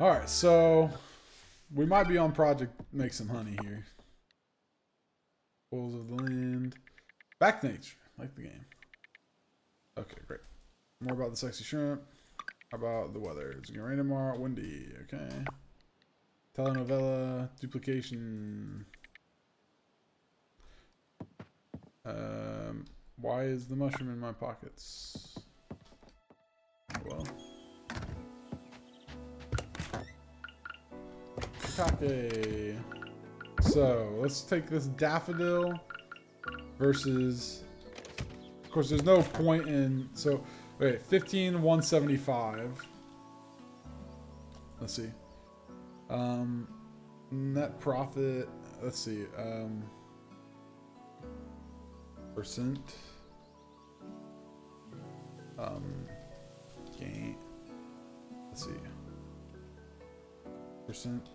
All right, so we might be on project make some honey here. Pools of the land. Back nature, like the game. Okay, great. More about the sexy shrimp. How about the weather? It's gonna rain tomorrow. Windy. Okay. Telenovela duplication. Um, why is the mushroom in my pockets? Well. So, let's take this daffodil versus... Of course, there's no point in... So, wait, 15, 175. Let's see. Um, net profit... Let's see. Um, percent. Um, gain. Let's see. Percent.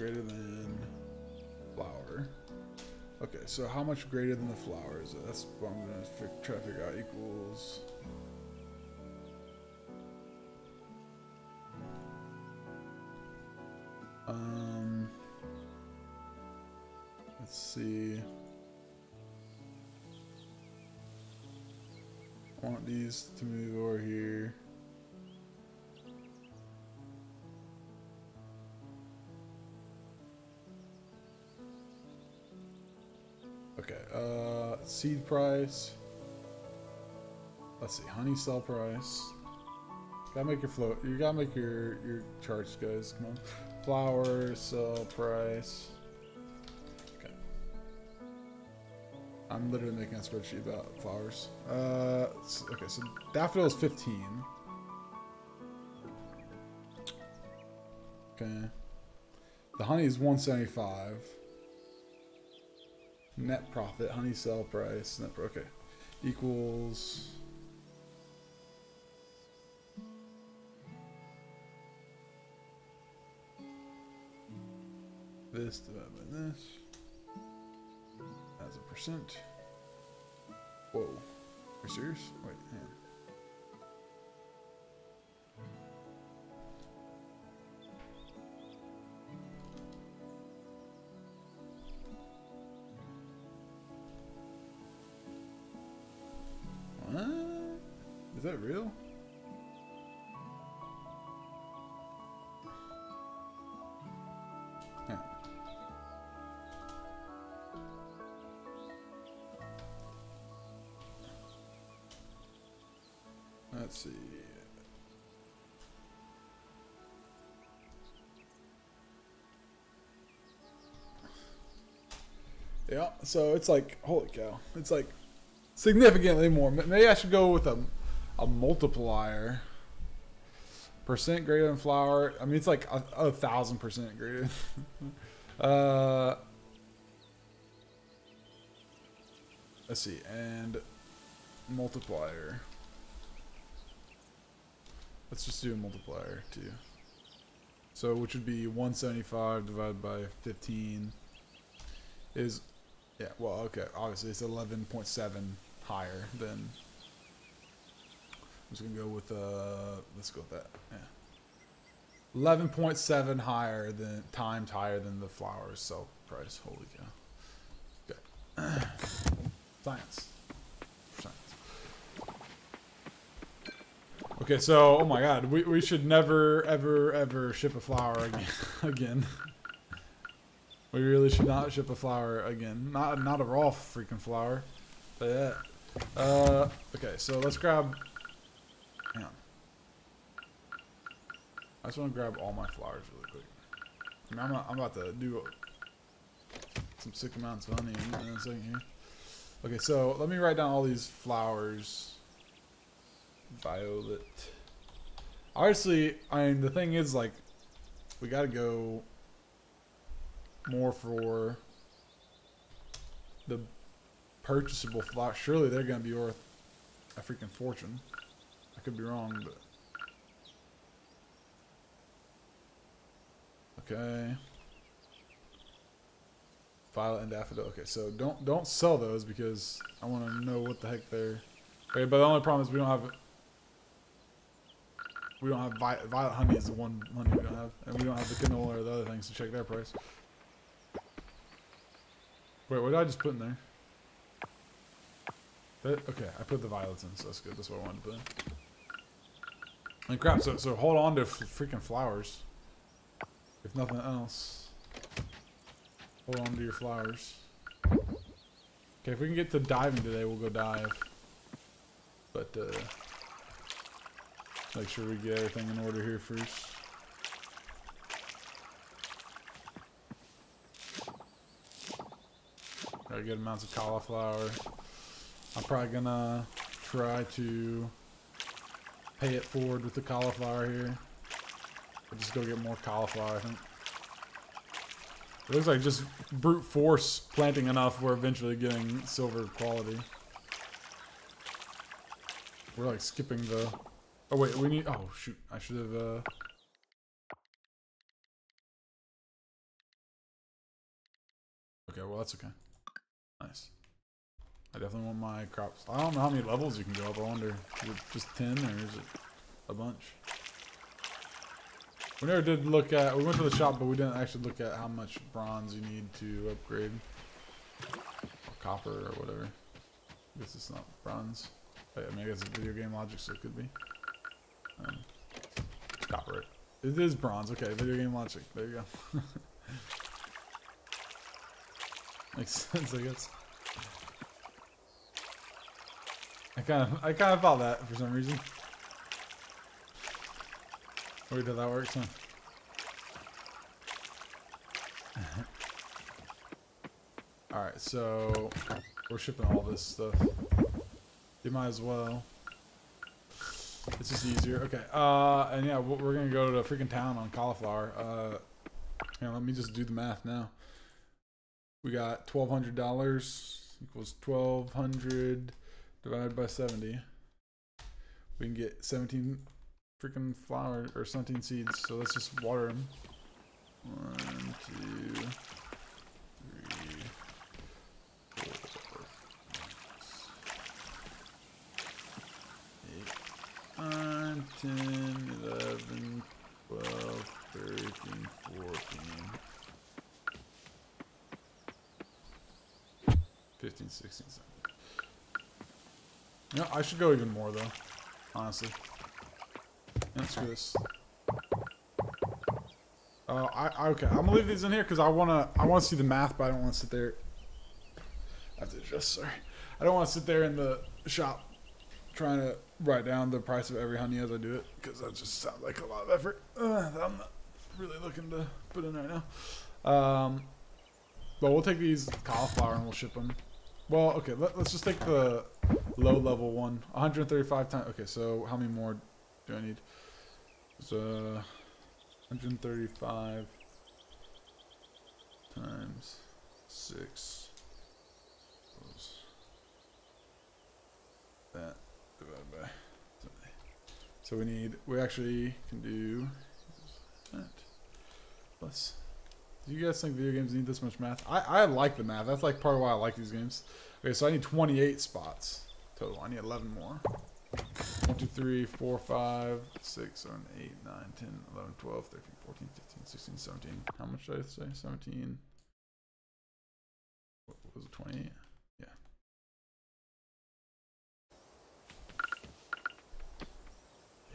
Greater than flower. Okay, so how much greater than the flower is it? That's what I'm gonna fi try to figure out. Equals. Um. Let's see. I want these to move over here. Okay, uh, seed price. Let's see, honey sell price. Gotta make your float. You gotta make your your charts, guys. Come on. Flower sell price. Okay. I'm literally making a spreadsheet about flowers. Uh, okay, so daffodil is 15. Okay. The honey is 175. Net profit, honey sell price, net okay. Equals this divided by this as a percent. Whoa. Are you serious? Wait, hang on. That real? Let's see. Yeah, so it's like, holy cow. It's like significantly more. Maybe I should go with a, a multiplier. Percent greater than flower. I mean, it's like a, a thousand percent greater. uh, let's see, and multiplier. Let's just do a multiplier too. So, which would be 175 divided by 15 is yeah, well, okay. Obviously, it's 11.7 higher than. I'm just gonna go with uh. Let's go with that. Yeah. 11.7 higher than times higher than the flowers sell price. Holy cow. Okay. Science. Science. Okay, so oh my god, we we should never ever ever ship a flower again. again. We really should not ship a flower again. Not not a raw freaking flower. But yeah. Uh, okay, so let's grab. Hang on. I just want to grab all my flowers really quick. I mean, I'm, I'm about to do some sick amounts of honey in a second here. Okay, so let me write down all these flowers. Violet. Obviously, I mean, the thing is, like, we gotta go more for the purchasable flower. Surely they're going to be worth a freaking fortune. I could be wrong, but... Okay. Violet and daffodil. Okay, so don't don't sell those because I want to know what the heck they're. Okay, but the only problem is we don't have we don't have vi violet honey is the one honey we don't have, and we don't have the canola or the other things to check their price. Wait, what did I just put in there? That, okay, I put the violets in, so that's good. That's what I wanted to put in. And crap, so so hold on to freaking flowers. If nothing else, hold on to your flowers. Okay, if we can get to diving today, we'll go dive. But uh, make sure we get everything in order here first. Got good amounts of cauliflower. I'm probably gonna try to pay it forward with the cauliflower here. Just go get more cauliflower, I think. It looks like just brute force planting enough, we're eventually getting silver quality. We're like skipping the... Oh wait, we need... Oh shoot, I should have... Uh... Okay, well that's okay. Nice. I definitely want my crops. I don't know how many levels you can go up. I wonder, is it just 10 or is it a bunch? We never did look at, we went to the shop, but we didn't actually look at how much bronze you need to upgrade. Or copper or whatever. I guess it's not bronze. I mean, I guess it's video game logic, so it could be. Um, copper. It is bronze. Okay, video game logic. There you go. Makes sense, I guess. I kind of, I kind of thought that for some reason. Wait till that works, huh? Alright, so we're shipping all this stuff. You might as well. It's just easier. Okay, uh, and yeah, we're gonna go to a freaking town on cauliflower. Uh, let me just do the math now. We got twelve hundred dollars equals twelve hundred divided by seventy. We can get seventeen freaking flower or 17 seeds. So let's just water them. One, two, three, four, eight, nine, 10, 11, 12, 13, 14, 15, 16, 17. No, I should go even more though, honestly. Let's do this. Uh, I okay. I'm gonna leave these in here because I wanna I wanna see the math, but I don't want to sit there. I have to adjust. Sorry, I don't want to sit there in the shop trying to write down the price of every honey as I do it because that just sounds like a lot of effort uh, I'm not really looking to put in right now. Um, but we'll take these cauliflower and we'll ship them. Well, okay. Let, let's just take the low level one. 135 times. Okay, so how many more do I need? So, 135 times 6 that divided by 70. So we need, we actually can do that plus. Do you guys think video games need this much math? I, I like the math. That's like part of why I like these games. Okay, so I need 28 spots total. I need 11 more. 1, 2, 3, 4, 5, 6, 7, 8, 9, 10, 11, 12, 13, 14, 15, 16, 17. How much did I say? 17. What was it? 28? Yeah.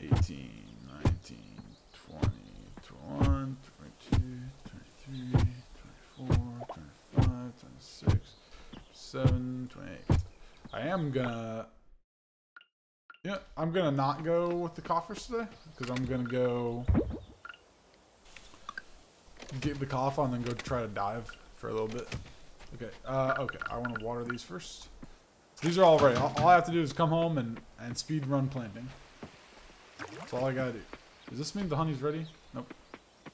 Eighteen, nineteen, twenty, twenty-one, twenty-two, twenty-three, twenty-four, twenty-five, twenty-six, twenty-seven, twenty-eight. I am gonna yeah, I'm gonna not go with the coffers today because I'm gonna go get the cough on, then go try to dive for a little bit. Okay, uh, okay. I want to water these first. So these are all ready. All, all, I have to do is come home and and speed run planting. That's all I gotta do. Does this mean the honey's ready? Nope.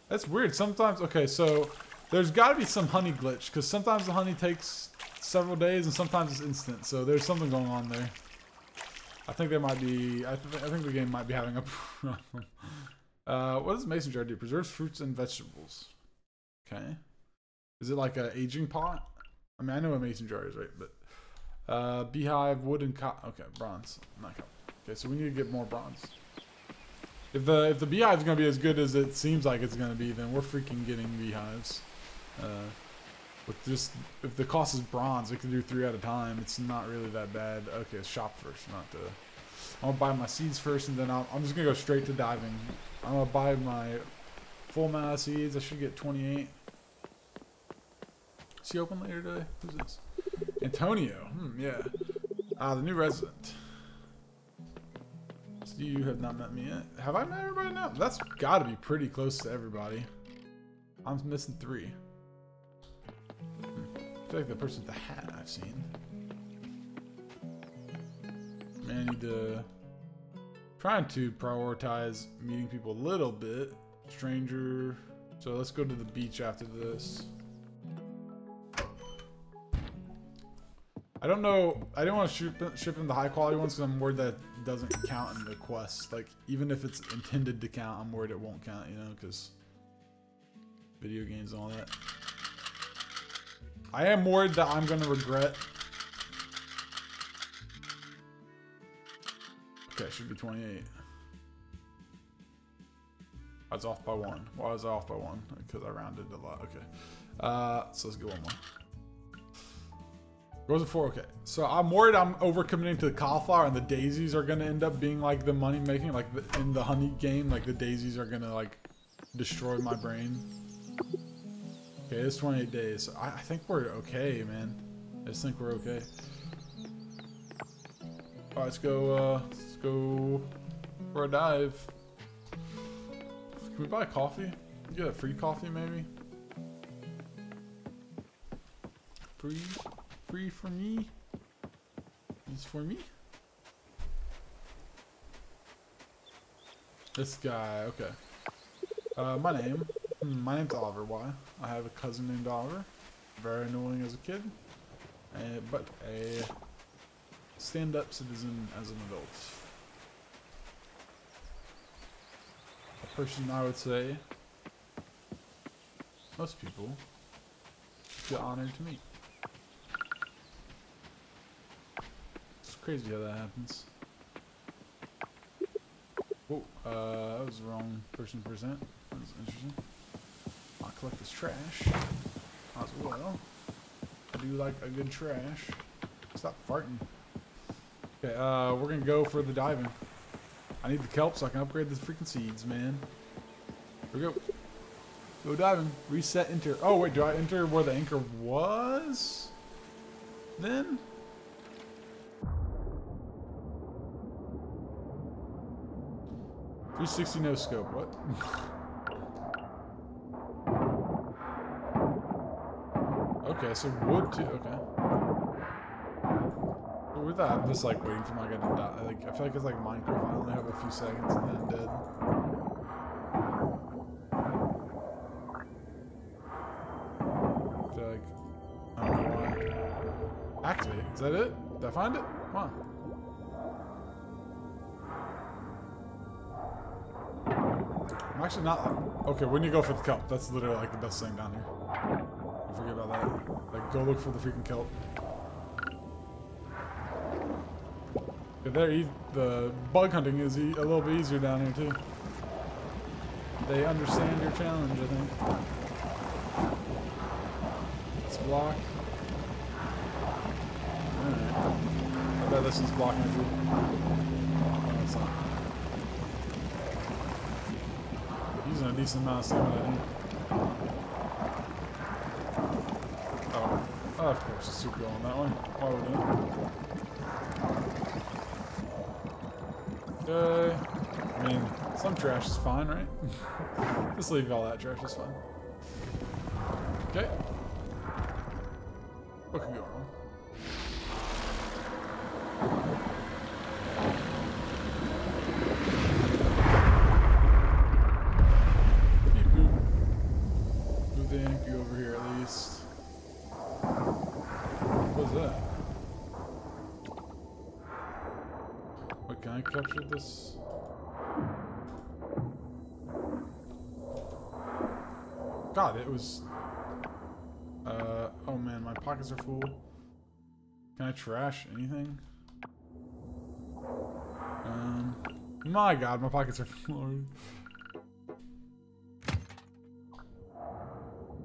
That's weird. Sometimes, okay, so there's got to be some honey glitch because sometimes the honey takes several days and sometimes it's instant. So there's something going on there. I think there might be. I, th I think the game might be having a problem. Uh, what does mason jar do? Preserves fruits and vegetables. Okay. Is it like a aging pot? I mean, I know what mason jar is, right? But uh, beehive, wood, and cotton. Okay, bronze. Not cotton. Okay, so we need to get more bronze. If the if the beehive's gonna be as good as it seems like it's gonna be, then we're freaking getting beehives. Uh, with just if the cost is bronze, we can do three at a time. It's not really that bad. Okay, shop first, not the. I'm gonna buy my seeds first, and then I'll, I'm just gonna go straight to diving. I'm gonna buy my full amount of seeds. I should get 28. Is he open later today? Who's this? Antonio. Hmm, yeah. Ah, the new resident. So you have not met me yet. Have I met everybody now? That's got to be pretty close to everybody. I'm missing three. Feel like the person with the hat I've seen. Man, I need to... Trying to prioritize meeting people a little bit. Stranger. So let's go to the beach after this. I don't know. I didn't want to ship, ship him the high quality ones because I'm worried that doesn't count in the quest. Like, even if it's intended to count, I'm worried it won't count, you know, because video games and all that. I am worried that I'm to regret. Okay, should be 28. I was off by one. Why was I off by one? Because I rounded a lot. Okay. Uh, so let's go one more. Goes to four. Okay. So I'm worried I'm overcommitting to the cauliflower and the daisies are going to end up being like the money making. Like the, in the honey game, like the daisies are going to like destroy my brain. Okay, it's 28 days. I, I think we're okay, man. I just think we're okay. Alright, let's go, uh, let's go for a dive. Can we buy coffee? Get a free coffee, maybe? Free? Free for me? He's for me? This guy, okay. Uh, my name. My name's Oliver. Why? I have a cousin named Oliver. Very annoying as a kid. Uh, but a stand-up citizen as an adult. A person I would say most people feel honored to meet. It's crazy how that happens. Whoa, uh, that was the wrong person to present. That was interesting. Collect this trash as well. I do like a good trash. Stop farting. Okay, uh, we're gonna go for the diving. I need the kelp so I can upgrade the freaking seeds, man. Here we go. Go diving. Reset enter. Oh, wait, do I enter where the anchor was? Then? Three sixty no scope. What? okay, so wood too. Okay. But with that, I'm just like waiting for my guy to die. Like I feel like it's like Minecraft. I only have a few seconds and then I'm dead. Like. Activate. Is that it? Did I find it? Come on. I'm actually not. Okay, when you go for the cup, that's literally like the best thing down here. That. Like, go look for the freaking kelp. Yeah, there, the bug hunting is e a little bit easier down here too. They understand your challenge, I think. It's blocked. Alright. I bet this is blocking too. Oh. Using a decent amount of stamina here. Oh. of course, it's super going that way. Why would it? Okay. I mean, some trash is fine, right? Just leave all that trash, is fine. Are full. Can I trash anything? Um... My god, my pockets are full.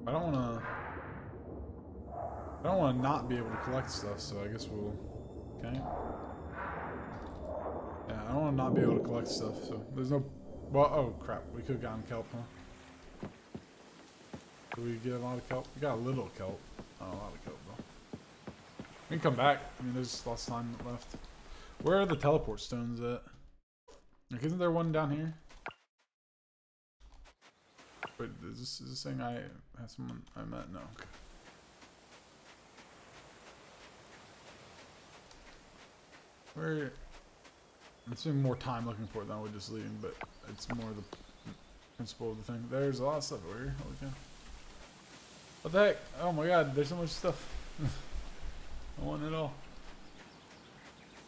I don't wanna... I don't wanna not be able to collect stuff, so I guess we'll... Okay. Yeah, I don't wanna not be able to collect stuff, so there's no... Well, oh crap, we could've gotten kelp, huh? Did we get a lot of kelp? We got a little kelp. Oh, a lot of kelp. We can come back. I mean, there's lots of time left. Where are the teleport stones at? Like, isn't there one down here? Wait, is this, is this saying I have someone I met? No. Okay. Where? I'm spending more time looking for it than I would just leaving, but it's more the principle of the thing. There's a lot of stuff over here. Cow. What the heck? Oh my god, there's so much stuff. I want it all.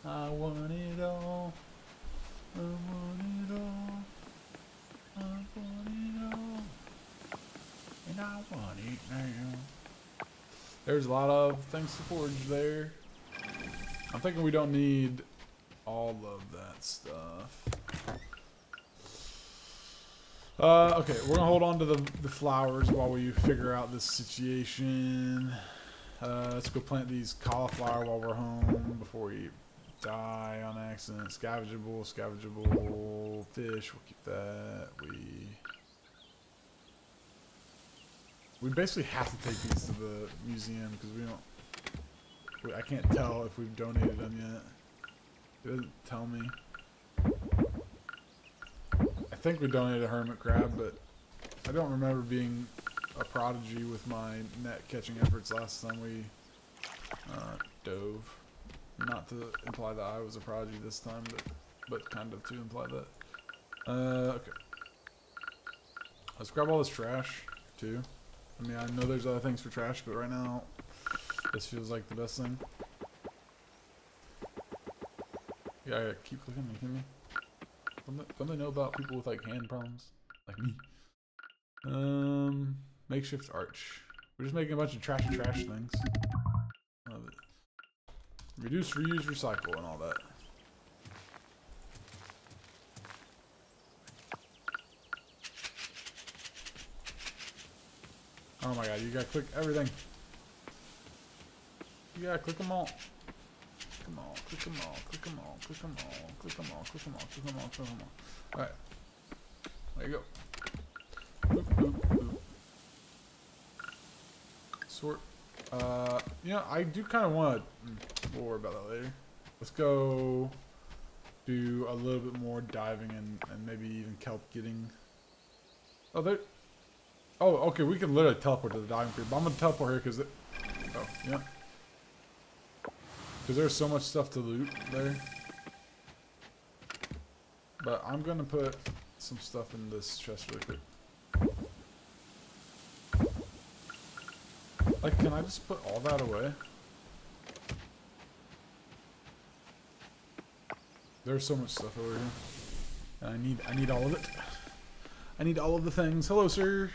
I want it all. I want it all. I want it all. And I want it now. There's a lot of things to forge there. I'm thinking we don't need all of that stuff. Uh, okay, we're gonna hold on to the, the flowers while we figure out this situation. Uh, let's go plant these cauliflower while we're home before we die on accident. Scavengeable, scavengeable fish. We'll keep that. We we basically have to take these to the museum because we don't. I can't tell if we've donated them yet. It doesn't tell me. I think we donated a hermit crab, but I don't remember being a prodigy with my net catching efforts last time we uh, dove. Not to imply that I was a prodigy this time, but but kind of to imply that. Uh, okay. Let's grab all this trash, too. I mean, I know there's other things for trash, but right now, this feels like the best thing. Yeah, yeah keep clicking, you hear me? Don't they, don't they know about people with, like, hand problems? Like me. Um, makeshift arch. We're just making a bunch of trash and trash things. Love it. Reduce, reuse, recycle, and all that. Oh my god, you gotta click everything. You gotta click them all. Come on, click them all, click them all, click them all, click them all, click them all, click them all, click them all. Alright. There you go. Boop, boop. Sort. Uh, you know, I do kind of want to. We'll worry about that later. Let's go do a little bit more diving and, and maybe even kelp getting. Oh, there. Oh, okay, we can literally teleport to the diving creek. But I'm gonna teleport here because. Oh, yeah. Because there's so much stuff to loot there. But I'm gonna put some stuff in this chest really quick. Like, can I just put all that away? There's so much stuff over here. I need, I need all of it. I need all of the things. Hello, sir.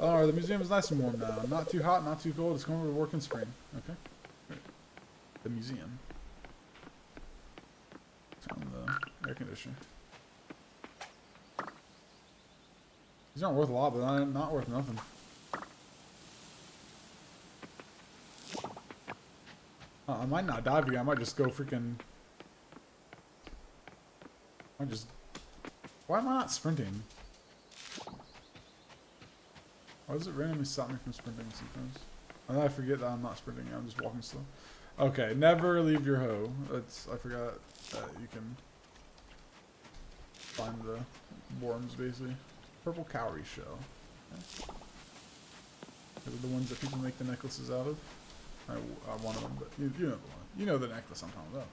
Oh, the museum is nice and warm now. Not too hot, not too cold. It's going to work in spring. Okay. The museum. Turn the air conditioner. These aren't worth a lot, but not worth nothing. Uh, I might not dive again. I might just go freaking... I just... Why am I not sprinting? Why does it randomly stop me from sprinting sometimes? And I forget that I'm not sprinting. I'm just walking slow. Okay, never leave your hoe. That's I forgot that you can find the worms basically. Purple cowrie shell. Okay. Those are the ones that people make the necklaces out of. I, I one of them, but you, you know the one. You know the necklace I'm talking about.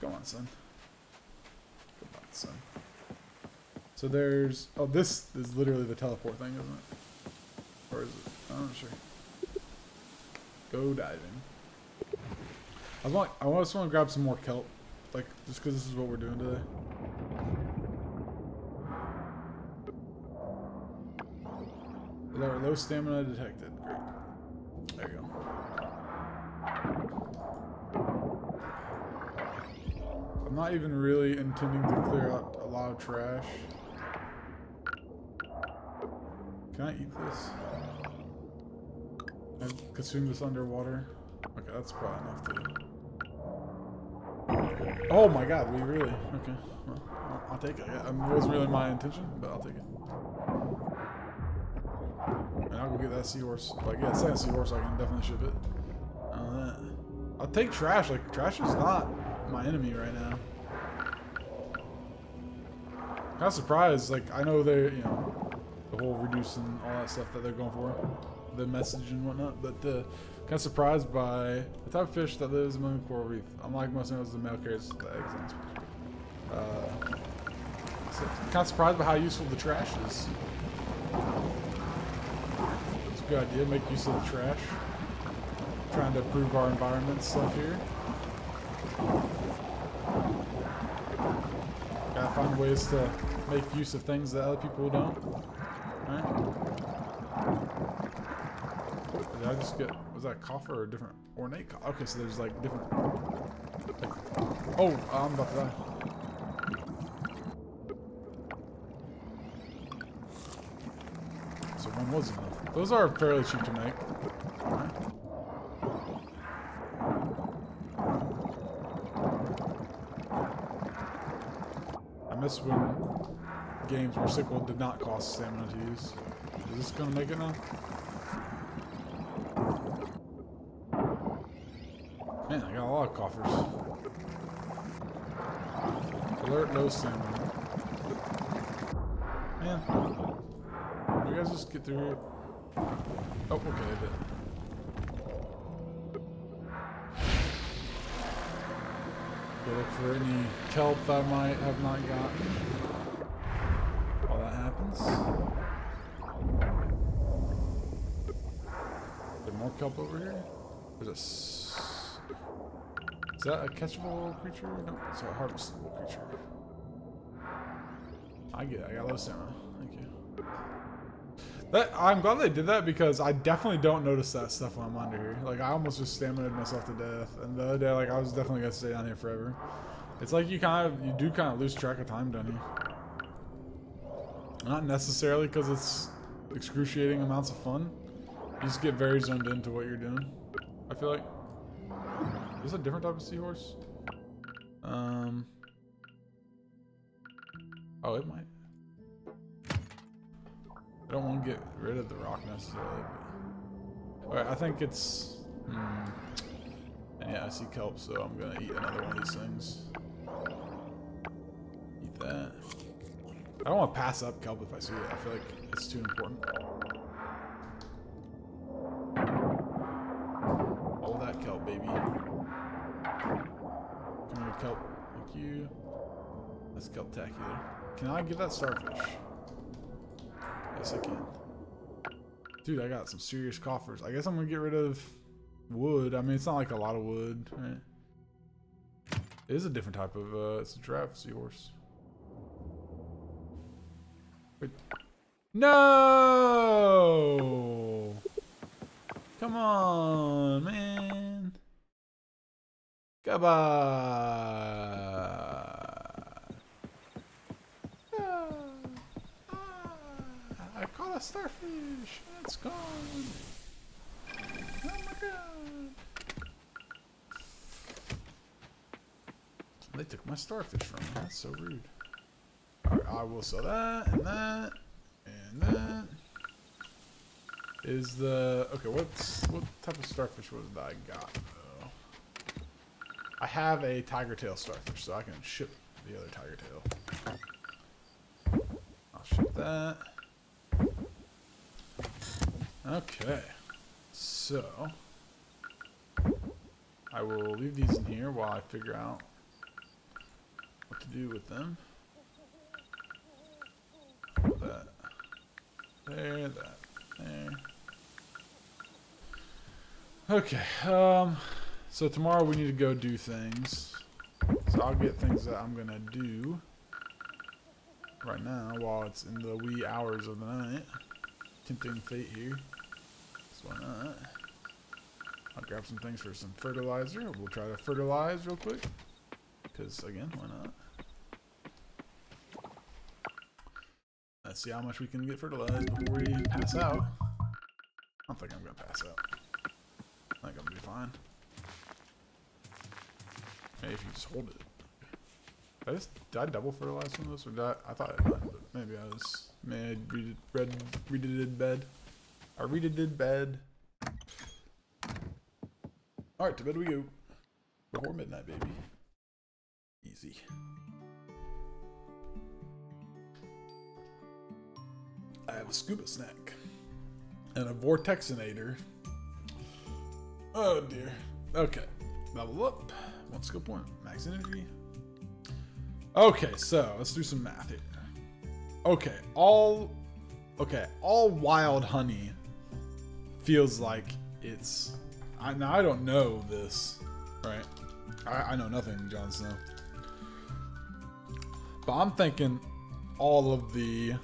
Come on, son. Come on, son. So there's... Oh, this is literally the teleport thing, isn't it? Or is it? I'm not sure. Go diving. I want. I just want to grab some more kelp, like just because this is what we're doing today. Low, low stamina detected. I'm not even really intending to clear out a lot of trash. Can I eat this? Consume this underwater? Okay, that's probably enough to... Oh my god, we really... Okay, well, I'll take it. Mean, um, it wasn't really my intention, but I'll take it. And I'll go get that seahorse. If I get a second seahorse, I can definitely ship it. Take trash. Like, trash is not my enemy right now. Kind of surprised. Like, I know they're, you know, the whole reducing all that stuff that they're going for, the message and whatnot, but uh, kind of surprised by the type of fish that lives among the coral reef. Unlike most animals, the male the eggs and uh, so kind of surprised by how useful the trash is. It's a good idea, make use of the trash. Trying to improve our environment stuff here. Gotta find ways to make use of things that other people don't. Right? Did I just get, was that a coffer or a different ornate Okay, so there's like different, like, oh, I'm about to die. So one was enough. Those are fairly cheap to make. Right? Miss when games where sickle did not cost stamina to use. Is this gonna make it now? Man, I got a lot of coffers. Alert, no stamina. Man, you guys just get through here? Oh, okay, look for any kelp I might have not gotten. While that happens. Is there more kelp over here? There's a. S is that a catchable creature? No, it's a harvestable creature. I get it. I got low stamina. Thank you. That I'm glad they did that because I definitely don't notice that stuff when I'm under here. Like I almost just stamina myself to death, and the other day, like I was definitely gonna stay down here forever. It's like you kind of you do kind of lose track of time down here. Not necessarily because it's excruciating amounts of fun. You just get very zoned into what you're doing. I feel like. Is this a different type of seahorse? Um. Oh, it might. I don't want to get rid of the rock necessarily. But... Alright, I think it's... Hmm. Yeah, I see kelp, so I'm going to eat another one of these things. Eat that. I don't want to pass up kelp if I see it. I feel like it's too important. All that kelp, baby. Come here, kelp. Thank you. That's kelptacular. Can I get that starfish? Yes, I can. Dude, I got some serious coffers. I guess I'm gonna get rid of wood. I mean, it's not like a lot of wood, right? It is a different type of, uh, it's a giraffe seahorse. Wait. No! Come on, man. Goodbye. a starfish! It's gone! Oh my god! They took my starfish from me. That's so rude. Alright, I will sell that, and that, and that. Is the... Okay, what's... What type of starfish was that I got, though? I have a tiger tail starfish, so I can ship the other tiger tail. I'll ship that. Okay, so I will leave these in here while I figure out what to do with them. That there, that there. Okay, um, so tomorrow we need to go do things. So I'll get things that I'm gonna do right now while it's in the wee hours of the night. Tempting fate here. So why not? I'll grab some things for some fertilizer. We'll try to fertilize real quick. because again, why not? Let's see how much we can get fertilized before we pass out. I don't think I'm gonna pass out. I think I'm gonna be fine. Maybe if you just hold it. Did I, just, did I double fertilize from this, or did I? I thought I maybe I was. Maybe I read, read, read it in bed. I read it in bed. All right, to bed we go. Before midnight, baby. Easy. I have a scuba snack and a vortexinator. Oh dear. Okay. Level up. One skill point. Max energy. Okay, so let's do some math here. Okay, all okay, all wild honey feels like it's I now I don't know this, right? I, I know nothing, Jon Snow. But I'm thinking all of the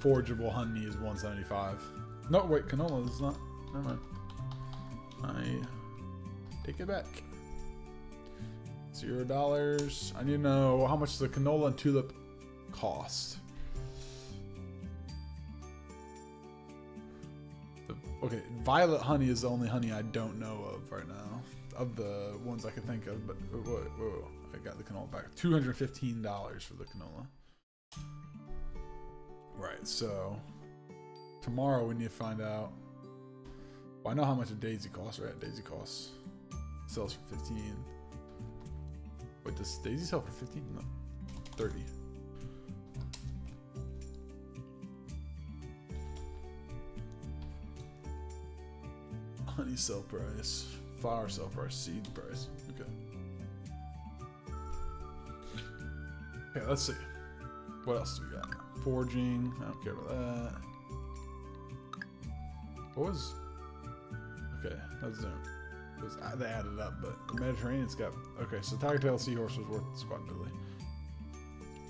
forgeable honey is 175. No, wait, canola is not. Never mind. I take it back. Zero dollars. I need to know how much the canola and tulip cost. The, okay, violet honey is the only honey I don't know of right now. Of the ones I can think of, but whoa, whoa. I got the canola back. $215 for the canola. Right, so tomorrow we need to find out. Well, I know how much a daisy costs, right? Daisy costs sells for 15. Wait, does daisy sell for 15? No, 30. Honey sell price, flower sell price, seed price. Okay. Okay, let's see. What else do we got? Forging. I don't care about that. What was? Okay, that's different. Was they added up, but the Mediterranean's got okay. So Tiger Tail Seahorse was worth diddly.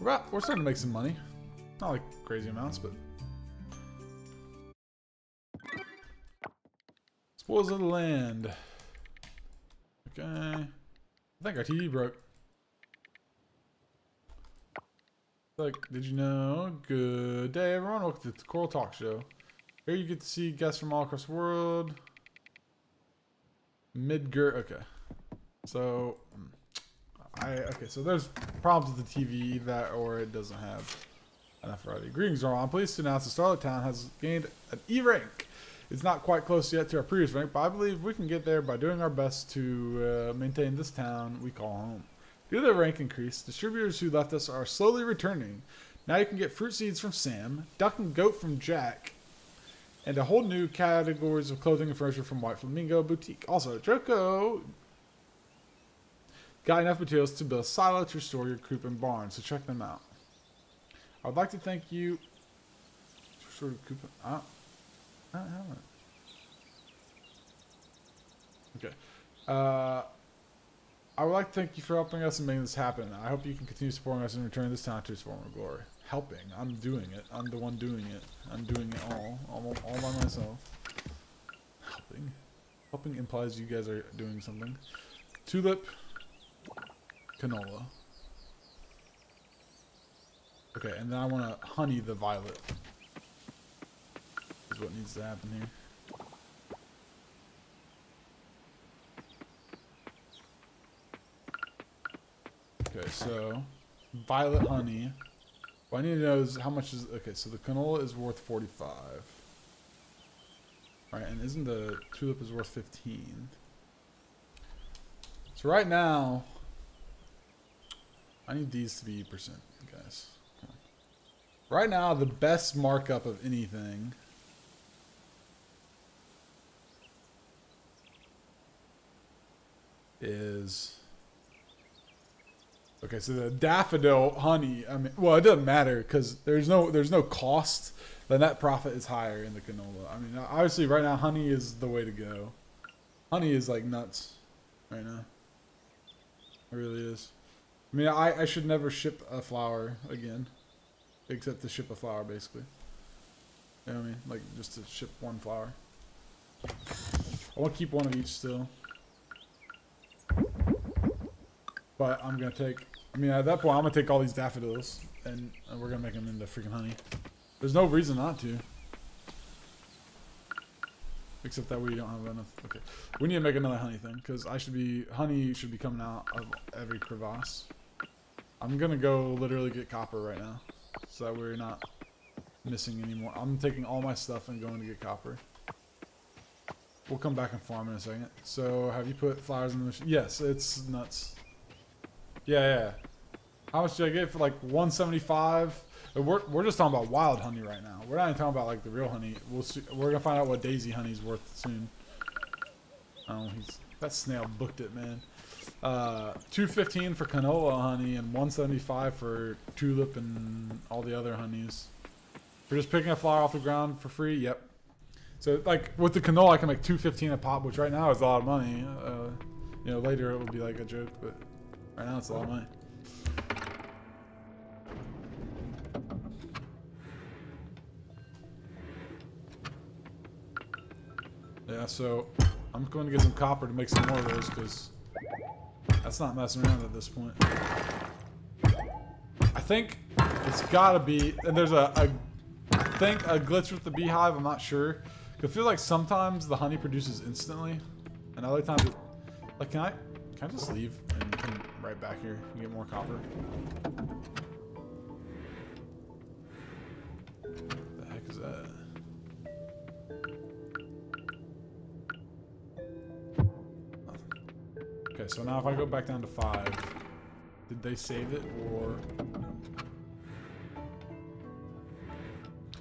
We're about, we're starting to make some money. Not like crazy amounts, but spoils of the land. Okay, I think our TV broke. Like, did you know? Good day, everyone. Welcome to the Coral Talk Show. Here you get to see guests from all across the world. Midger. Okay. So, mm, I okay. So there's problems with the TV that, or it doesn't have enough variety. Greetings, Ron. I'm pleased to announce that Starlet Town has gained an E rank. It's not quite close yet to our previous rank, but I believe we can get there by doing our best to uh, maintain this town we call home. Due to the rank increase, distributors who left us are slowly returning. Now you can get fruit seeds from Sam, duck and goat from Jack, and a whole new categories of clothing and furniture from White Flamingo Boutique. Also, Draco got enough materials to build a silo to store your coop and barn, so check them out. I would like to thank you for coop. Uh, I don't have it. Okay. Uh, I would like to thank you for helping us and making this happen. I hope you can continue supporting us and return this town to its former glory. Helping. I'm doing it. I'm the one doing it. I'm doing it all. All, all by myself. Helping. Helping implies you guys are doing something. Tulip. Canola. Okay, and then I want to honey the violet. Is what needs to happen here. Okay, so violet honey. What I need to know is how much is okay. So the canola is worth forty-five, right? And isn't the tulip is worth fifteen? So right now, I need these to be percent, guys. Right now, the best markup of anything is Okay, so the daffodil honey. I mean, well, it doesn't matter because there's no there's no cost. The net profit is higher in the canola. I mean, obviously, right now, honey is the way to go. Honey is like nuts right now. It really is. I mean, I, I should never ship a flower again, except to ship a flower, basically. You know what I mean? Like just to ship one flower. I want to keep one of each still. But I'm gonna take. I mean, at that point, I'm gonna take all these daffodils and, and we're gonna make them into freaking honey. There's no reason not to. Except that we don't have enough. Okay, we need to make another honey thing because I should be honey should be coming out of every crevasse. I'm gonna go literally get copper right now, so that we're not missing anymore. I'm taking all my stuff and going to get copper. We'll come back and farm in a second. So, have you put flowers in the machine? Yes, it's nuts. Yeah, yeah. How much did I get for like 175? We're, we're just talking about wild honey right now. We're not even talking about like the real honey. We'll see. We're gonna find out what daisy honey's worth soon. Oh, he's that snail booked it, man. Uh, 215 for canola honey and 175 for tulip and all the other honeys. We're just picking a flower off the ground for free. Yep. So like with the canola, I can make 215 a pop, which right now is a lot of money. Uh, you know, later it would be like a joke, but right now it's a lot of money. Yeah, so I'm going to get some copper to make some more of those because that's not messing around at this point. I think it's got to be, and there's a, a, I think a glitch with the beehive. I'm not sure. I feel like sometimes the honey produces instantly, and other times, it, like, can I, can I just leave and come right back here and get more copper? The heck is that? Okay, so now if I go back down to five, did they save it or?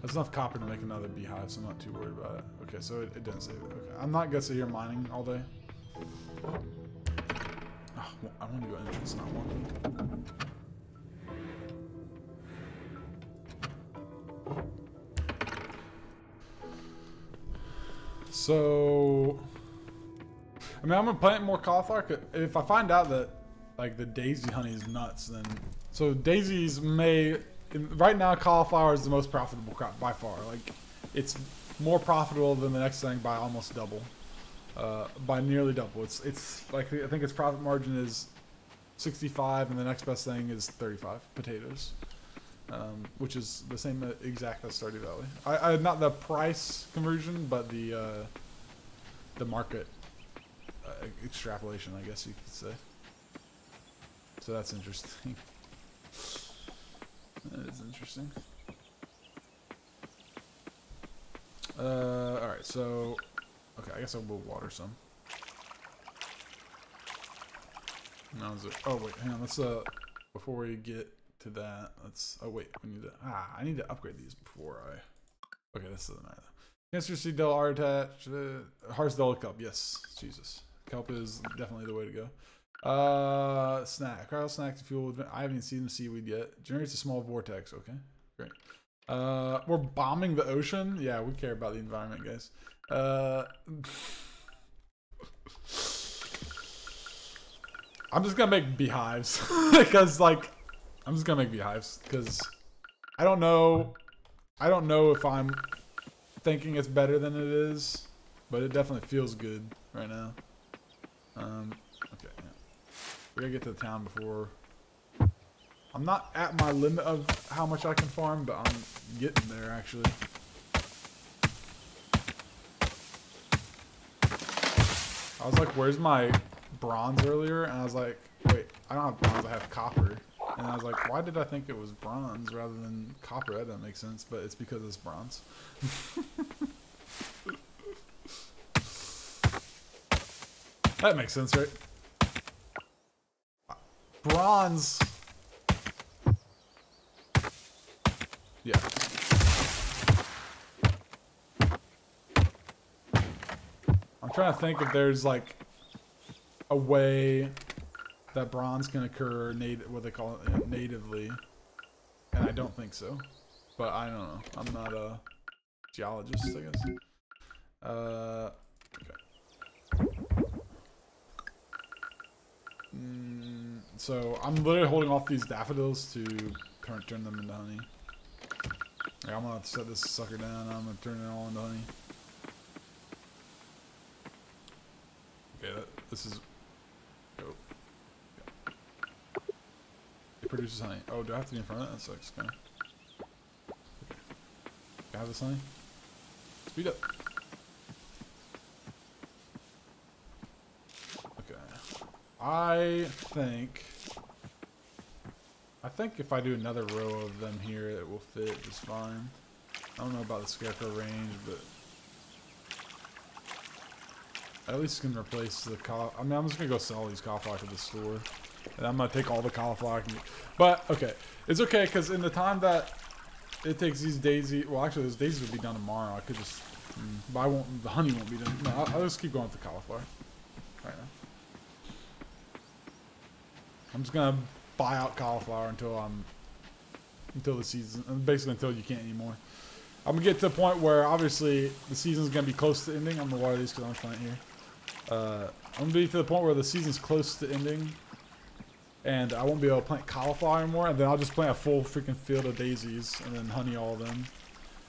That's enough copper to make another beehive, so I'm not too worried about it. Okay, so it, it didn't save it. Okay, I'm not gonna sit here mining all day. I want to go entrance, not one. So, I mean, I'm gonna plant more cauliflower. If I find out that like the daisy honey is nuts, then so daisies may right now cauliflower is the most profitable crop by far. Like it's more profitable than the next thing by almost double, uh, by nearly double. It's it's like I think its profit margin is 65, and the next best thing is 35 potatoes. Um, which is the same exact as Stardew Valley. I, I not the price conversion, but the uh, the market uh, extrapolation, I guess you could say. So that's interesting. that is interesting. Uh, all right, so okay, I guess I will water some. Now is it? Oh wait, hang on. Let's uh, before we get to that, let's. Oh wait, we need to. Ah, I need to upgrade these before I. Okay, this doesn't matter. Cancer seed del are attached. Uh, Heart's del kelp. Yes, Jesus, kelp is definitely the way to go. Uh, snack. Cryo snack to fuel. I haven't seen the seaweed yet. Generates a small vortex. Okay, great. Uh, we're bombing the ocean. Yeah, we care about the environment, guys. Uh. I'm just gonna make beehives because like I'm just gonna make beehives because I don't know I don't know if I'm thinking it's better than it is, but it definitely feels good right now. Um, okay, yeah. we gotta get to the town before. I'm not at my limit of how much I can farm, but I'm getting there actually. I was like, where's my bronze earlier? And I was like, wait, I don't have bronze, I have copper. And I was like, why did I think it was bronze rather than copper? That doesn't make sense, but it's because it's bronze. that makes sense, right? Bronze. Yeah. I'm trying to think if there's like a way that bronze can occur native what they call it uh, natively. And i don't think so. But i don't know. I'm not a geologist i guess. Uh okay. Mm, so i'm literally holding off these daffodils to turn, turn them into honey. Like, i'm gonna set this sucker down. I'm gonna turn it all into honey this is oh, It produces honey. Oh, do I have to be in front of that? That sucks. Okay. okay. Can I have this honey? Speed up. Okay. I think... I think if I do another row of them here, it will fit just fine. I don't know about the scarecrow range, but... At least can replace the caul- I mean, I'm just gonna go sell these cauliflower to the store. And I'm gonna take all the cauliflower. But, okay. It's okay, because in the time that it takes these daisy... Well, actually, those daisies will be done tomorrow. I could just... Mm, but I won't... The honey won't be done. No, I'll, I'll just keep going with the cauliflower. Right now. I'm just gonna buy out cauliflower until I'm... Until the season... Basically, until you can't anymore. I'm gonna get to the point where, obviously, the season's gonna be close to ending. I'm gonna water these because I'm playing here. Uh, I'm gonna be to the point where the season's close to ending, and I won't be able to plant cauliflower anymore, and then I'll just plant a full freaking field of daisies and then honey all of them.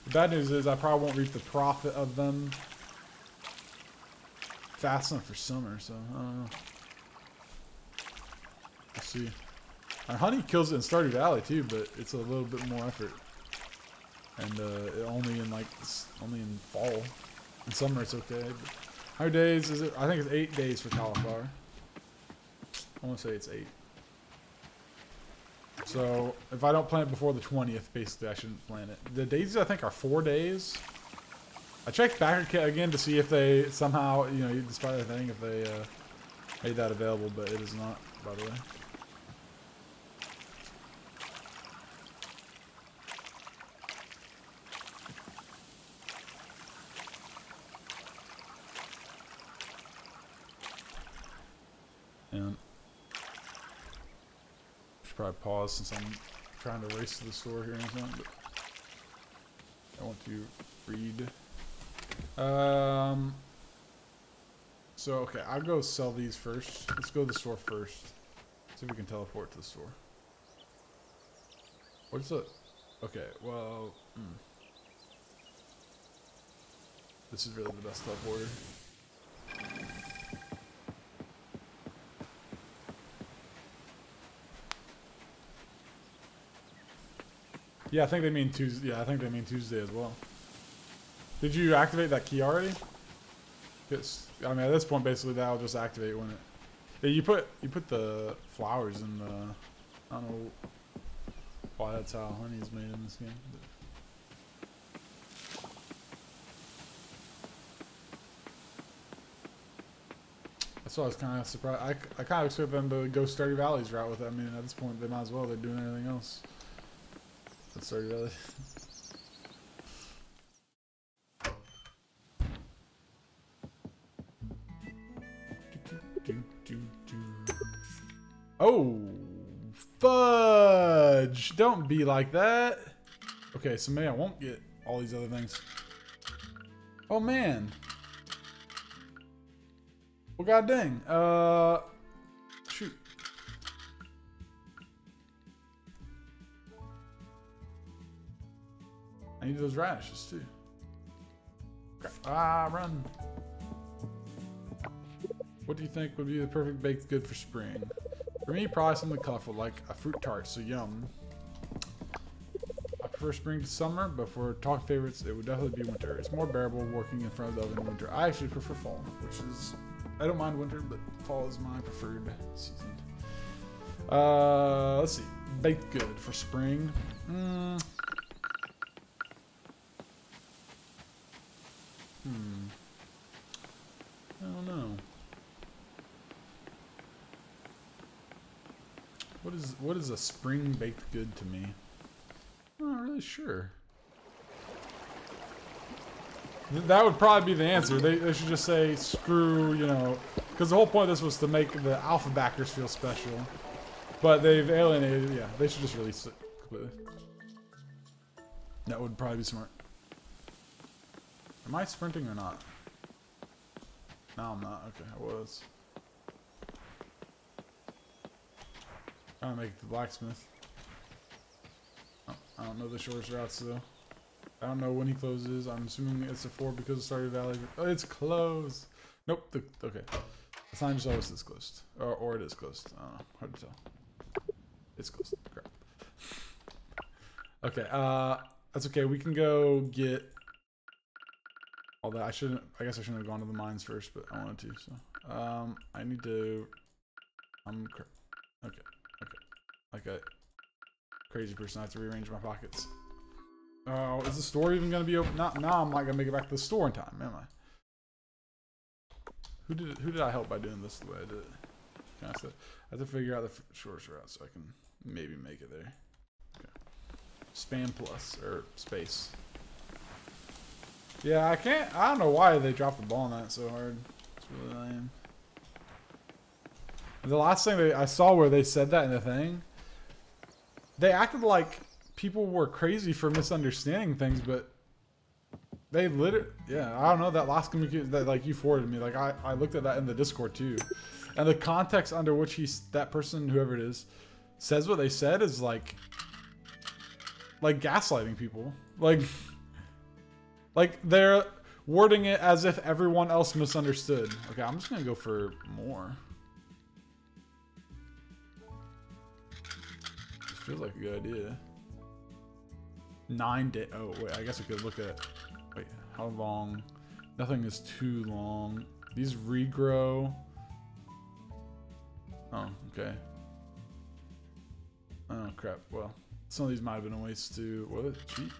The bad news is I probably won't reap the profit of them fast enough for summer, so I don't know. We'll see. And honey kills it in Stardew Valley too, but it's a little bit more effort. And uh, only in like only in fall. In summer it's okay. But how days is it? I think it's eight days for cauliflower. I want to say it's eight. So if I don't plant it before the 20th, basically I shouldn't plant it. The daisies I think are four days. I checked back again to see if they somehow, you know, despite the thing, if they uh, made that available, but it is not, by the way. And should probably pause since I'm trying to race to the store here and something. But I want to read. Um. So okay, I'll go sell these first. Let's go to the store first. See if we can teleport to the store. What's it? Okay, well, hmm. this is really the best teleporter. Yeah, I think they mean Tuesday. Yeah, I think they mean Tuesday as well. Did you activate that key already? It's, I mean, at this point, basically, that'll just activate when it. Yeah, you put you put the flowers in the. I don't know why that's how honey is made in this game. That's why I was kind of surprised. I, I kind of expect them to go Stardew Valley's route with it. I mean, at this point, they might as well. They're doing everything else. That's Stardew Valley. Oh, fudge! Don't be like that. Okay, so maybe I won't get all these other things. Oh man. Well, god dang. Uh, I need those radishes too. Ah, run. What do you think would be the perfect baked good for spring? For me, probably something colorful, like a fruit tart, so yum. I prefer spring to summer, but for talk favorites, it would definitely be winter. It's more bearable working in front of the oven in winter. I actually prefer fall, which is... I don't mind winter, but fall is my preferred season. Uh, let's see. Baked good for spring. Mm. Hmm. I don't know. What is what is a spring baked good to me? I'm not really sure. Th that would probably be the answer. They, they should just say screw, you know, because the whole point of this was to make the alpha backers feel special. But they've alienated, yeah, they should just release it completely. That would probably be smart. Am I sprinting or not? No, I'm not. Okay, I was. Trying to make it to blacksmith. I don't know the shortest routes though. I don't know when he closes. I'm assuming it's a four because of Stardew Valley. Oh, it's closed. Nope. The, okay. The sign just always is closed, or, or it is closed. I don't know. Hard to tell. It's closed. Crap. Okay, uh, that's okay. We can go get all that. I shouldn't. I guess I shouldn't have gone to the mines first, but I wanted to. So, um, I need to. I'm cra- okay. Like a crazy person, I have to rearrange my pockets. Oh, is the store even gonna be open? Not now. I'm not gonna make it back to the store in time, am I? Who did who did I help by doing this the way I did it? I, have to figure out the shortest route so I can maybe make it there. Okay. Spam plus or space. Yeah, I can't. I don't know why they dropped the ball on that so hard. It's really lame. The last thing they, I saw where they said that in the thing, they acted like people were crazy for misunderstanding things, but they literally, yeah, I don't know that last communication that like you forwarded me. Like I, I looked at that in the Discord too, and the context under which he's that person, whoever it is, says what they said is like, like gaslighting people. Like, like they're wording it as if everyone else misunderstood. Okay, I'm just gonna go for more. Feels like a good idea. Nine day. Oh wait, I guess I could look at. Wait, how long? Nothing is too long. These regrow. Oh, okay. Oh crap. Well, some of these might have been a waste to. What? Cheat.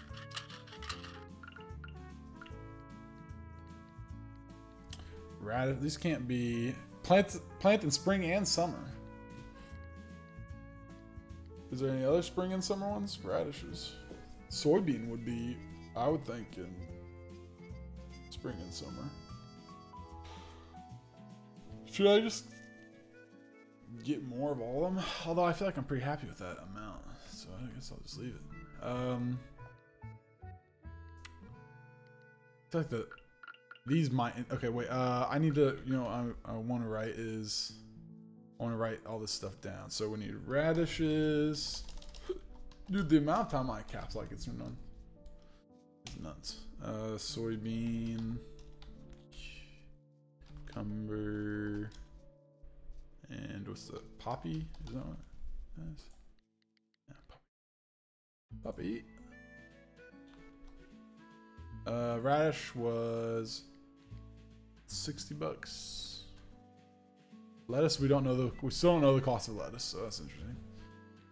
Radish. These can't be plant. Plant in spring and summer. Is there any other spring and summer ones? Radishes. Soybean would be, I would think, in spring and summer. Should I just get more of all of them? Although I feel like I'm pretty happy with that amount, so I guess I'll just leave it. Um, I feel like the these might. Okay, wait. Uh, I need to. You know, I I want to write is. I want to write all this stuff down. So we need radishes. Dude, the amount of time my caps like it's none. It's nuts. Uh, soybean, cumber, and what's the poppy? Is that it is? Yeah, poppy. Poppy. Uh, radish was sixty bucks. Lettuce, we don't know the we still don't know the cost of lettuce, so that's interesting.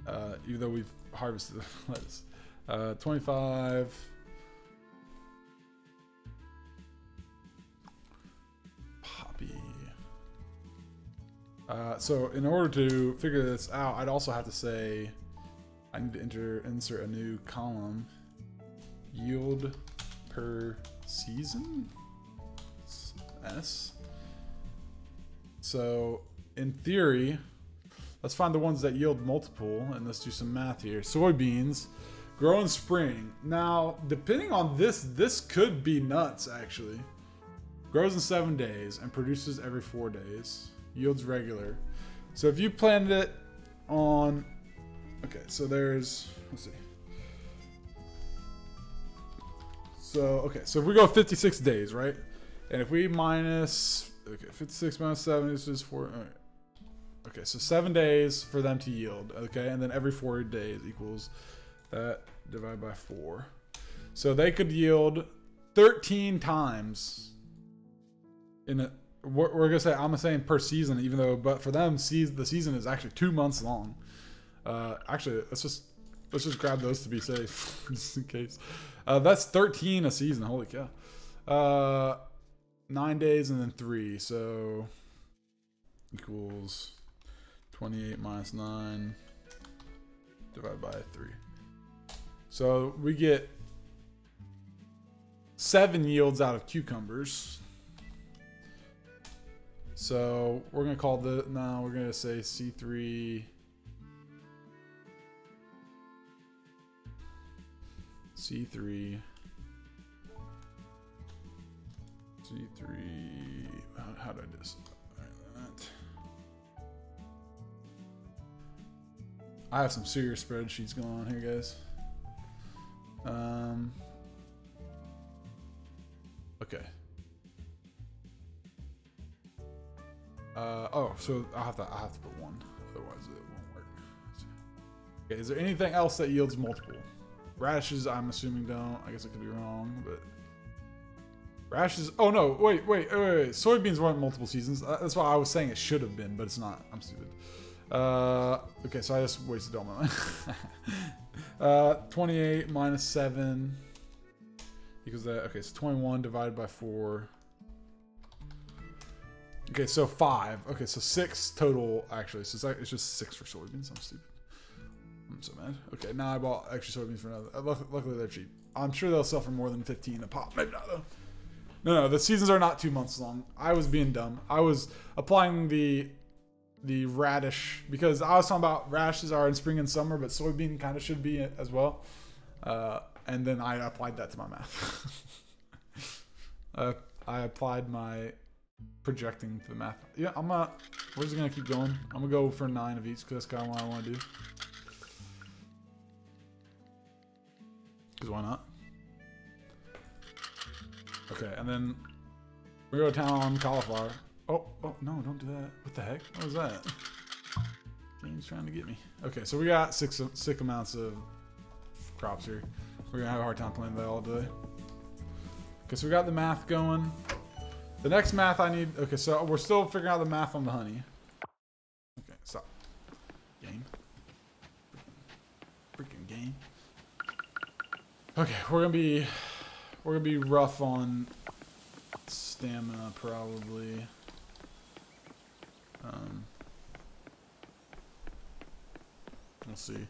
Uh, even though we've harvested the lettuce. Uh, 25. Poppy. Uh, so in order to figure this out, I'd also have to say I need to enter insert a new column. Yield per season? S. So in theory, let's find the ones that yield multiple, and let's do some math here. Soybeans grow in spring. Now, depending on this, this could be nuts actually. Grows in seven days and produces every four days. Yields regular. So if you planted it on, okay, so there's, let's see. So, okay, so if we go 56 days, right? And if we minus, okay, 56 minus 7 is just 4. Right. Okay, so 7 days for them to yield, okay? And then every 4 days equals that divided by 4. So they could yield 13 times in a. We're, we're gonna say I'm saying per season, even though, but for them, season the season is actually two months long. Uh, actually, let's just let's just grab those to be safe, just in case. Uh, that's 13 a season. Holy cow. Uh, nine days and then three, so equals 28 minus 9 divided by 3. So we get seven yields out of cucumbers. So we're gonna call the now we're gonna say C3 C3 C3 how, how do I do this? I have some serious spreadsheets going on here, guys. Um, okay. Uh, oh, so I have to I have to put one, otherwise it won't work. Okay, is there anything else that yields multiple? Radishes, I'm assuming don't. I guess I could be wrong, but radishes. Oh no! Wait, wait, wait, wait. Soybeans weren't multiple seasons. Uh, That's why I was saying it should have been, but it's not. I'm stupid. Uh, okay, so I just wasted all my money. uh, 28 minus seven equals that. Okay, so 21 divided by four. Okay, so five. Okay, so six total actually. So it's, it's just six for soybeans. I'm stupid. I'm so mad. Okay, now I bought extra soybeans for another. Luckily, they're cheap. I'm sure they'll sell for more than 15 a pop. Maybe not though. No, no, the seasons are not two months long. I was being dumb. I was applying the the radish because I was talking about radishes are in spring and summer, but soybean kind of should be as well. Uh, and then I applied that to my math. uh, I applied my projecting to the math. Yeah, I'm gonna. We're just gonna keep going. I'm gonna go for nine of each because that's kind of what I want to do. Because why not? Okay, and then we go to town on cauliflower. Oh, oh no, don't do that. What the heck? What was that? Game's trying to get me. Okay, so we got six six amounts of crops here. We're gonna have a hard time playing that all day. Okay, so we got the math going. The next math I need. Okay, so we're still figuring out the math on the honey. Okay, stop. Game. Freaking game. Okay, we're gonna be we're gonna be rough on stamina probably. Um, we'll see.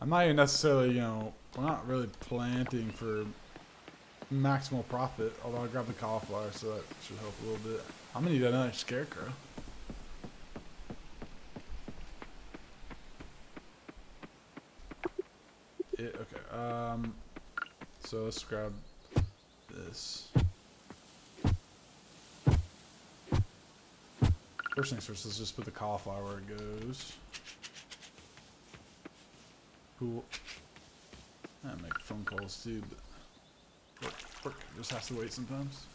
I'm not even necessarily, you know, we're not really planting for maximal profit. Although I grabbed the cauliflower, so that should help a little bit. I'm gonna need another scarecrow. Okay. Um. So let's grab this. First things first, let's just put the cauliflower where it goes. Cool. I make phone calls too, but work, work just has to wait sometimes.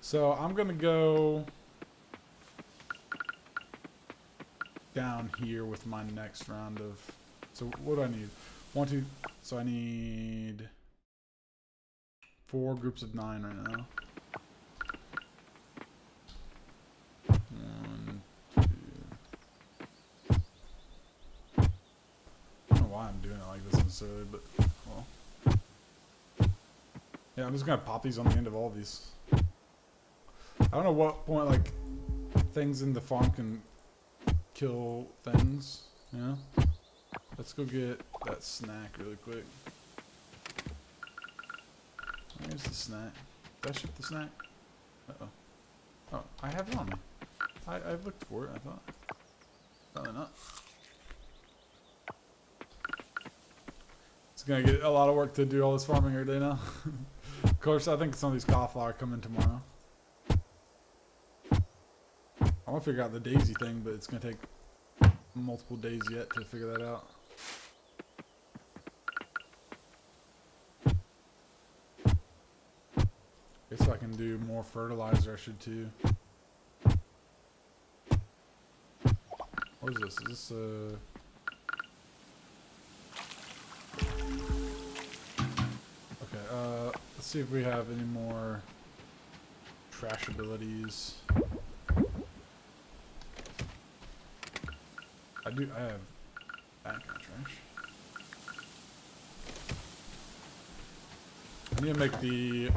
So I'm gonna go down here with my next round of. So what do I need? One, two. So I need four groups of nine right now. One, two. I don't know why I'm doing it like this necessarily, but well. Yeah, I'm just gonna pop these on the end of all of these. I don't know what point like things in the farm can kill things, know? Let's go get that snack really quick. Where's the snack? Did I ship the snack? Uh-oh. Oh, I have it on me. I, I looked for it, I thought. Probably not. It's gonna get a lot of work to do all this farming every day now. of course, I think some of these cauliflower come in tomorrow. I want to figure out the daisy thing, but it's gonna take multiple days yet to figure that out. Guess I can do more fertilizer, I should too. What is this? Is this uh Okay, uh let's see if we have any more trash abilities. I do I have that kind of trash. I need to make the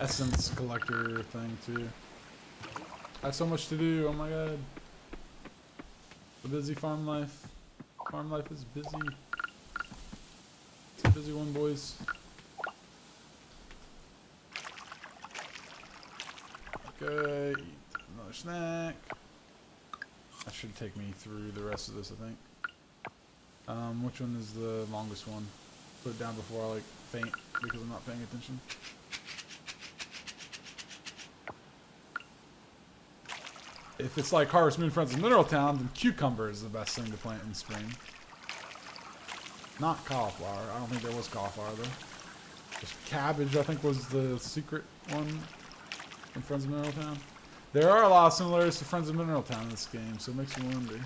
essence collector thing too. I have so much to do, oh my god. The busy farm life. Farm life is busy. It's a busy one, boys. Okay, another snack. That should take me through the rest of this, I think. Um, which one is the longest one? Put it down before I like faint because I'm not paying attention. If it's like Harvest Moon Friends of Mineral Town, then cucumber is the best thing to plant in spring. Not cauliflower. I don't think there was cauliflower though. Just cabbage, I think, was the secret one in Friends of Mineral Town. There are a lot of similarities to Friends of Mineral Town in this game, so it makes me wonder.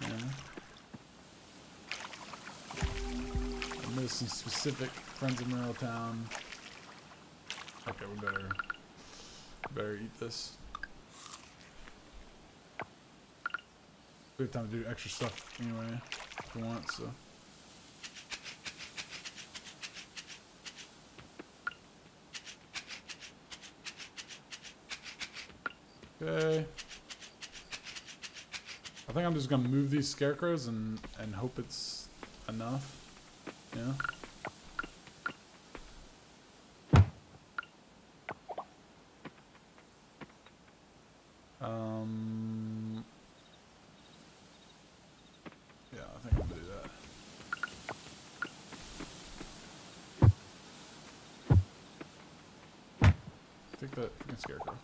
Yeah. I missed some specific Friends of Mineral Town. Okay, we better better eat this. We have time to do extra stuff anyway if we want, so. Okay. I think I'm just gonna move these scarecrows and and hope it's enough. Yeah. Um. Yeah, I think I'll do that. Take that freaking scarecrow.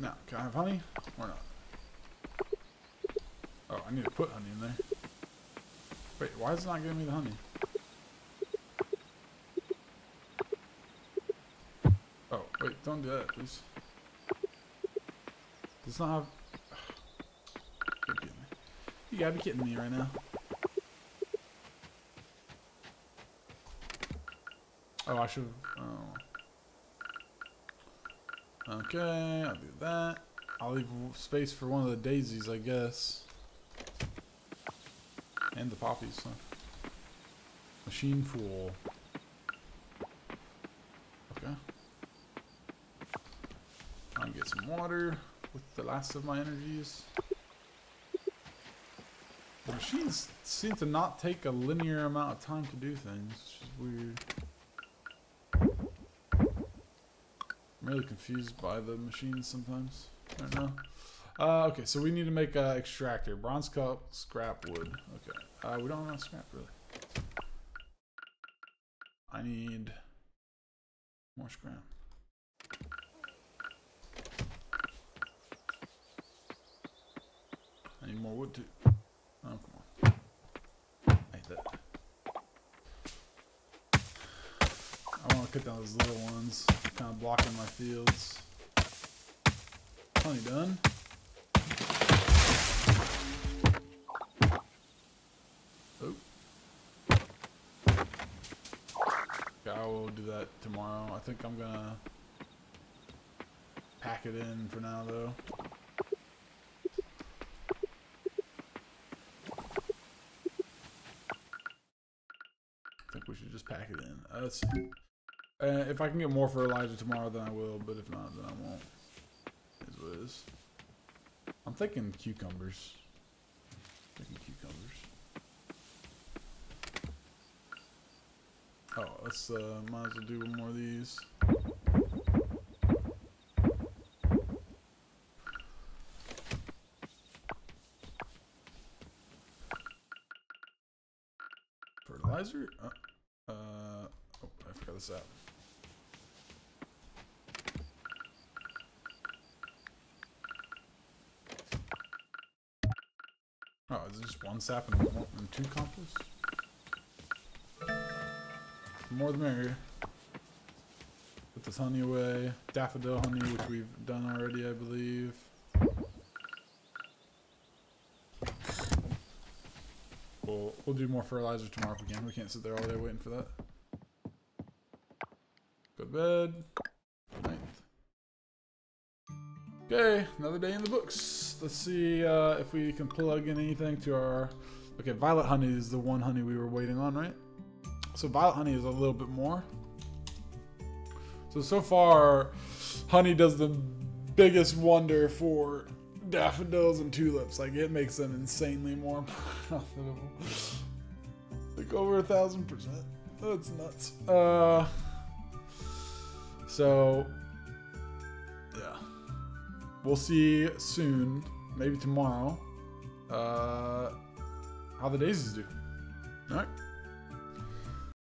Now, can I have honey or not? Oh, I need to put honey in there. Wait, why is it not giving me the honey? Oh, wait, don't do that, please. Does not have... You gotta be kidding me right now. Oh, I should. Oh. Okay, I'll do that. I'll leave space for one of the daisies, I guess. And the poppies, huh? Machine fool. Okay. I'll get some water with the last of my energies. The machines seem to not take a linear amount of time to do things, which is weird. I'm really confused by the machines sometimes. I don't know. Uh, okay, so we need to make an extractor. Bronze cup, scrap wood. Okay. Uh, we don't have scrap, really. Need more scrap. I need more wood, too. Oh, come on. I hate that. I want to cut down those little ones, kind of blocking my fields. Honey done. Tomorrow. I think I'm gonna pack it in for now though. I think we should just pack it in. Uh, let's see. Uh, if I can get more fertilizer tomorrow, then I will. But if not, then I won't. Is what it is. I'm thinking cucumbers. I'm thinking cucumbers. Oh, let's uh, might as well do one more of these. Fertilizer? Uh, uh, oh, I forgot this out. Oh, is it just one sap and, and two compost? More the merrier. Put this honey away. Daffodil honey, which we've done already, I believe. We'll, we'll do more fertilizer tomorrow if we can. We can't sit there all day waiting for that. Go to bed. Night. Okay, another day in the books. Let's see uh, if we can plug in anything to our... Okay, violet honey is the one honey we were waiting on, right? So violet honey is a little bit more. So, so far, honey does the biggest wonder for daffodils and tulips. Like, it makes them insanely more profitable. like, over a thousand percent. That's nuts. Uh... So, yeah. We'll see soon, maybe tomorrow, uh, how the daisies do. Alright?